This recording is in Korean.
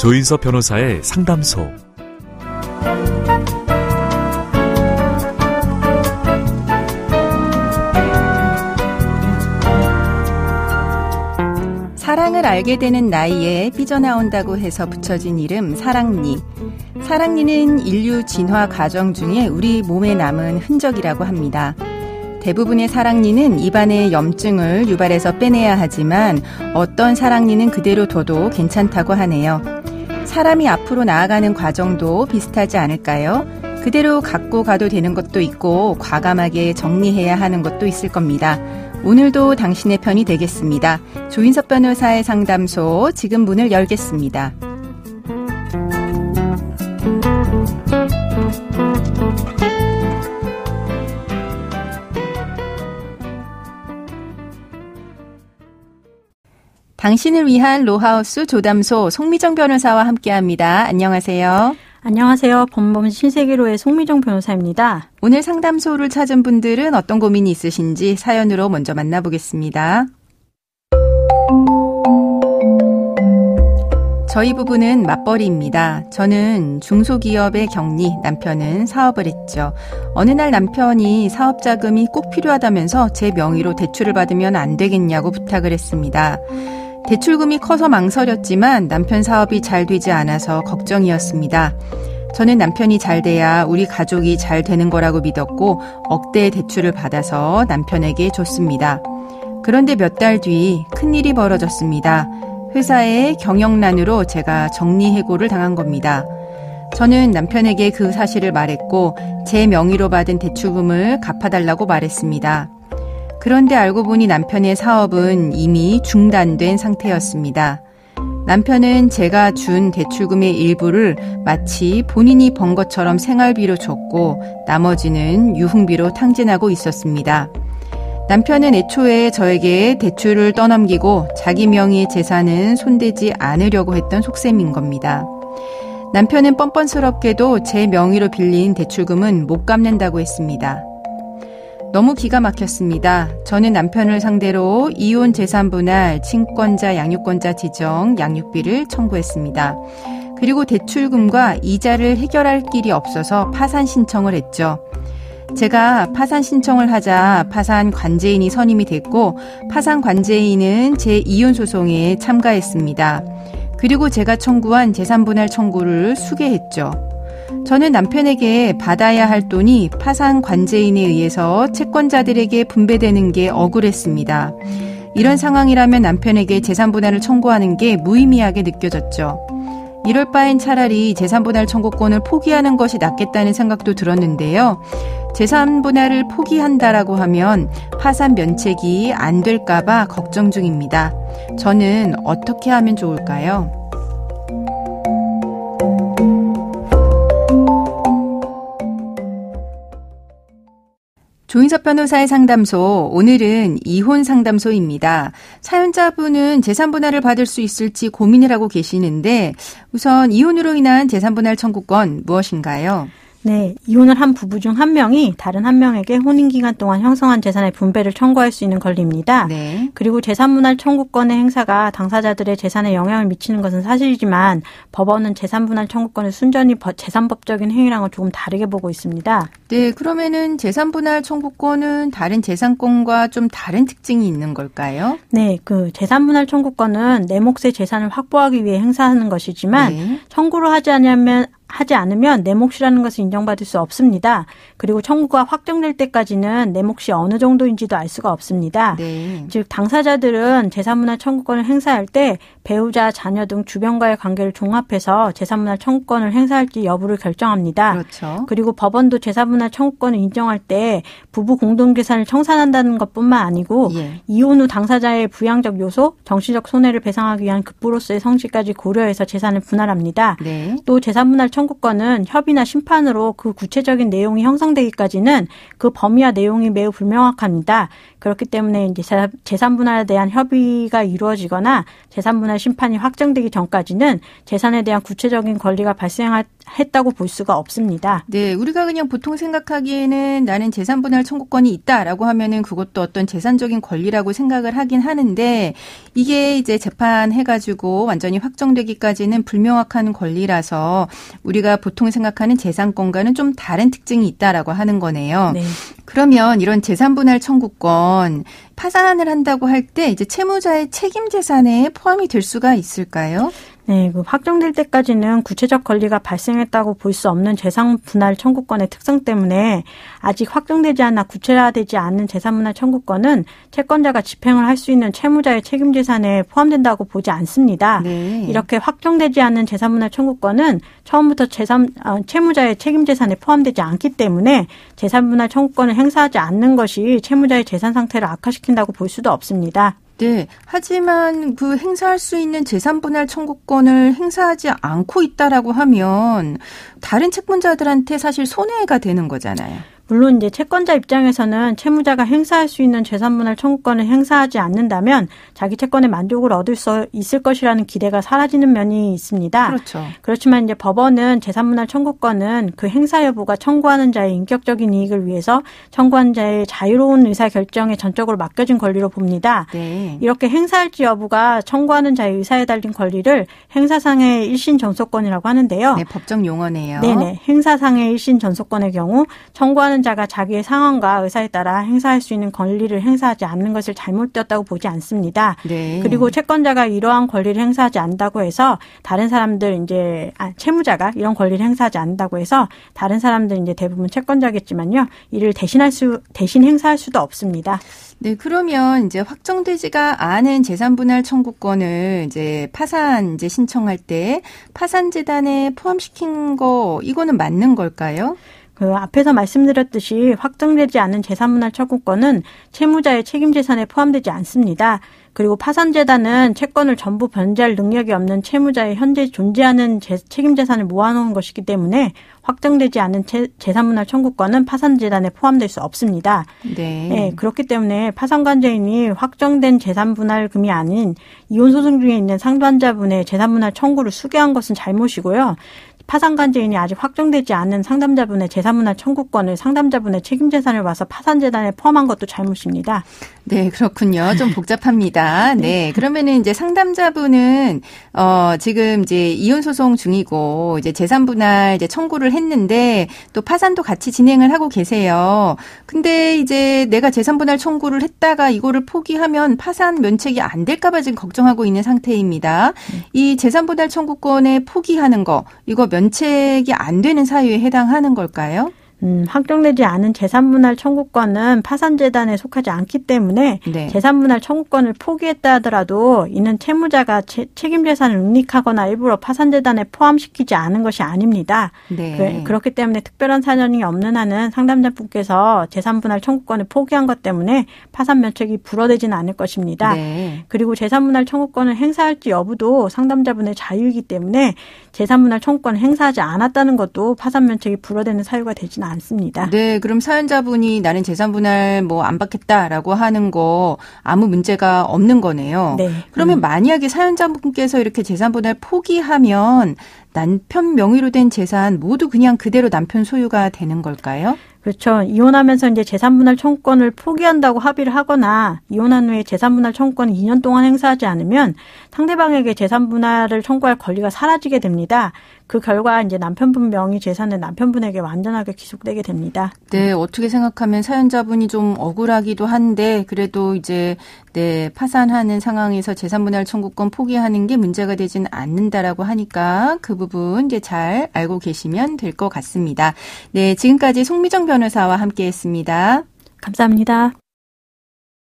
조인섭 변호사의 상담소. 사랑을 알게 되는 나이에 삐져나온다고 해서 붙여진 이름 사랑니. 사랑니는 인류 진화 과정 중에 우리 몸에 남은 흔적이라고 합니다. 대부분의 사랑니는 입안의 염증을 유발해서 빼내야 하지만 어떤 사랑니는 그대로 둬도 괜찮다고 하네요. 사람이 앞으로 나아가는 과정도 비슷하지 않을까요? 그대로 갖고 가도 되는 것도 있고 과감하게 정리해야 하는 것도 있을 겁니다. 오늘도 당신의 편이 되겠습니다. 조인석 변호사의 상담소 지금 문을 열겠습니다. 당신을 위한 로하우스 조담소 송미정 변호사와 함께합니다. 안녕하세요. 안녕하세요. 범범 신세계로의 송미정 변호사입니다. 오늘 상담소를 찾은 분들은 어떤 고민이 있으신지 사연으로 먼저 만나보겠습니다. 저희 부부는 맞벌이입니다. 저는 중소기업의 격리, 남편은 사업을 했죠. 어느 날 남편이 사업 자금이 꼭 필요하다면서 제 명의로 대출을 받으면 안 되겠냐고 부탁을 했습니다. 대출금이 커서 망설였지만 남편 사업이 잘 되지 않아서 걱정이었습니다. 저는 남편이 잘 돼야 우리 가족이 잘 되는 거라고 믿었고 억대의 대출을 받아서 남편에게 줬습니다. 그런데 몇 달 뒤 큰일이 벌어졌습니다. 회사의 경영난으로 제가 정리해고를 당한 겁니다. 저는 남편에게 그 사실을 말했고 제 명의로 받은 대출금을 갚아달라고 말했습니다. 그런데 알고 보니 남편의 사업은 이미 중단된 상태였습니다. 남편은 제가 준 대출금의 일부를 마치 본인이 번 것처럼 생활비로 줬고 나머지는 유흥비로 탕진하고 있었습니다. 남편은 애초에 저에게 대출을 떠넘기고 자기 명의의 재산은 손대지 않으려고 했던 속셈인 겁니다. 남편은 뻔뻔스럽게도 제 명의로 빌린 대출금은 못 갚는다고 했습니다. 너무 기가 막혔습니다. 저는 남편을 상대로 이혼 재산 분할, 친권자, 양육권자 지정, 양육비를 청구했습니다. 그리고 대출금과 이자를 해결할 길이 없어서 파산 신청을 했죠. 제가 파산 신청을 하자 파산 관제인이 선임이 됐고 파산 관제인은 제 이혼 소송에 참가했습니다. 그리고 제가 청구한 재산 분할 청구를 수개했죠. 저는 남편에게 받아야 할 돈이 파산 관제인에 의해서 채권자들에게 분배되는 게 억울했습니다. 이런 상황이라면 남편에게 재산 분할을 청구하는 게 무의미하게 느껴졌죠. 이럴 바엔 차라리 재산 분할 청구권을 포기하는 것이 낫겠다는 생각도 들었는데요. 재산 분할을 포기한다라고 하면 파산 면책이 안 될까봐 걱정 중입니다. 저는 어떻게 하면 좋을까요? 조인섭 변호사의 상담소, 오늘은 이혼 상담소입니다. 사연자분은 재산 분할을 받을 수 있을지 고민을 하고 계시는데, 우선 이혼으로 인한 재산 분할 청구권 무엇인가요? 네, 이혼을 한 부부 중 한 명이 다른 한 명에게 혼인 기간 동안 형성한 재산의 분배를 청구할 수 있는 권리입니다. 네. 그리고 재산분할 청구권의 행사가 당사자들의 재산에 영향을 미치는 것은 사실이지만 법원은 재산분할 청구권의 순전히 재산법적인 행위랑은 조금 다르게 보고 있습니다. 네, 그러면은 재산분할 청구권은 다른 재산권과 좀 다른 특징이 있는 걸까요? 네, 그 재산분할 청구권은 내 몫의 재산을 확보하기 위해 행사하는 것이지만 네. 청구를 하지 않으면 하지 않으면 내 몫이라는 것을 인정받을 수 없습니다. 그리고 청구가 확정될 때까지는 내 몫이 어느 정도인지도 알 수가 없습니다. 네. 즉 당사자들은 재산분할 청구권을 행사할 때 배우자, 자녀 등 주변과의 관계를 종합해서 재산분할 청구권을 행사할지 여부를 결정합니다. 그렇죠. 그리고 법원도 재산분할 청구권을 인정할 때 부부 공동 재산을 청산한다는 것뿐만 아니고 예. 이혼 후 당사자의 부양적 요소, 정신적 손해를 배상하기 위한 급부로서의 성질까지 고려해서 재산을 분할합니다. 네. 또 재산분할 청구권은 협의나 심판으로 그 구체적인 내용이 형성되기까지는 그 범위와 내용이 매우 불명확합니다. 그렇기 때문에 이제 재산 분할에 대한 협의가 이루어지거나 재산 분할 심판이 확정되기 전까지는 재산에 대한 구체적인 권리가 발생했다고 볼 수가 없습니다. 네, 우리가 그냥 보통 생각하기에는 나는 재산 분할 청구권이 있다라고 하면은 그것도 어떤 재산적인 권리라고 생각을 하긴 하는데 이게 이제 재판해 가지고 완전히 확정되기까지는 불명확한 권리라서 우리가 보통 생각하는 재산권과는 좀 다른 특징이 있다라고 하는 거네요. 네. 그러면 이런 재산 분할 청구권 파산을 한다고 할 때 이제 채무자의 책임 재산에 포함이 될 수가 있을까요? 네, 그 확정될 때까지는 구체적 권리가 발생했다고 볼 수 없는 재산 분할 청구권의 특성 때문에 아직 확정되지 않아 구체화되지 않은 재산 분할 청구권은 채권자가 집행을 할 수 있는 채무자의 책임 재산에 포함된다고 보지 않습니다. 네. 이렇게 확정되지 않은 재산 분할 청구권은 처음부터 재산 어, 채무자의 책임 재산에 포함되지 않기 때문에 재산 분할 청구권을 행사하지 않는 것이 채무자의 재산 상태를 악화시킨다고 볼 수도 없습니다. 네. 하지만 그 행사할 수 있는 재산 분할 청구권을 행사하지 않고 있다라고 하면 다른 채권자들한테 사실 손해가 되는 거잖아요. 물론 이제 채권자 입장에서는 채무자가 행사할 수 있는 재산분할 청구권을 행사하지 않는다면 자기 채권의 만족을 얻을 수 있을 것이라는 기대가 사라지는 면이 있습니다. 그렇죠. 그렇지만 이제 법원은 재산분할 청구권은 그 행사 여부가 청구하는 자의 인격적인 이익을 위해서 청구한 자의 자유로운 의사 결정에 전적으로 맡겨진 권리로 봅니다. 네. 이렇게 행사할지 여부가 청구하는 자의 의사에 달린 권리를 행사상의 일신 전소권이라고 하는데요. 네, 법정 용어네요. 네 네. 행사상의 일신 전소권의 경우 청구하는 사연자가 자기의 상황과 의사에 따라 행사할 수 있는 권리를 행사하지 않는 것을 잘못되었다고 보지 않습니다. 네. 그리고 채권자가 이러한 권리를 행사하지 않는다고 해서 다른 사람들 이제 아, 채무자가 이런 권리를 행사하지 않는다고 해서 다른 사람들 이제 대부분 채권자겠지만요. 이를 대신할 수 대신 행사할 수도 없습니다. 네, 그러면 이제 확정되지가 않은 재산 분할 청구권을 이제 파산 이제 신청할 때 파산 재단에 포함시킨 거 이거는 맞는 걸까요? 그 앞에서 말씀드렸듯이 확정되지 않은 재산분할 청구권은 채무자의 책임 재산에 포함되지 않습니다. 그리고 파산재단은 채권을 전부 변제할 능력이 없는 채무자의 현재 존재하는 재, 책임 재산을 모아놓은 것이기 때문에 확정되지 않은 재, 재산분할 청구권은 파산재단에 포함될 수 없습니다. 네. 네 그렇기 때문에 파산관재인이 확정된 재산분할금이 아닌 이혼소송 중에 있는 상담자분의 재산분할 청구를 수계한 것은 잘못이고요. 파산관재인이 아직 확정되지 않은 상담자분의 재산분할 청구권을 상담자분의 책임재산으로 봐서 파산재단에 포함한 것도 잘못입니다. 네, 그렇군요. 좀 복잡합니다. 네. 네. 그러면은 이제 상담자분은 어 지금 이제 이혼 소송 중이고 이제 재산 분할 이제 청구를 했는데 또 파산도 같이 진행을 하고 계세요. 근데 이제 내가 재산 분할 청구를 했다가 이거를 포기하면 파산 면책이 안 될까 봐 지금 걱정하고 있는 상태입니다. 네. 이 재산 분할 청구권에 포기하는 거 이거 면 면책이 안 되는 사유에 해당하는 걸까요? 음, 확정되지 않은 재산분할 청구권은 파산재단에 속하지 않기 때문에 네. 재산분할 청구권을 포기했다 하더라도 이는 채무자가 채, 책임재산을 은닉하거나 일부러 파산재단에 포함시키지 않은 것이 아닙니다. 네. 그, 렇기 때문에 특별한 사정이 없는 한은 상담자분께서 재산분할 청구권을 포기한 것 때문에 파산 면책이 불어되지는 않을 것입니다. 네. 그리고 재산분할 청구권을 행사할지 여부도 상담자분의 자유이기 때문에 재산분할 청구권을 행사하지 않았다는 것도 파산 면책이 불어되는 사유가 되지는 않습니다. 네, 그럼 사연자분이 나는 재산 분할 뭐 안 받겠다라고 하는 거 아무 문제가 없는 거네요. 네. 그러면 음. 만약에 사연자분께서 이렇게 재산 분할 포기하면 남편 명의로 된 재산 모두 그냥 그대로 남편 소유가 되는 걸까요? 그렇죠. 이혼하면서 이제 재산분할 청구권을 포기한다고 합의를 하거나 이혼한 후에 재산분할 청구권을 2년 동안 행사하지 않으면 상대방에게 재산분할을 청구할 권리가 사라지게 됩니다. 그 결과 이제 남편분 명의 재산은 남편분에게 완전하게 귀속되게 됩니다. 네, 어떻게 생각하면 사연자분이 좀 억울하기도 한데 그래도 이제 네, 파산하는 상황에서 재산분할 청구권 포기하는 게 문제가 되지는 않는다라고 하니까 그 부분 이제 잘 알고 계시면 될 것 같습니다. 네, 지금까지 송미정 변호사와 함께 했습니다. 감사합니다.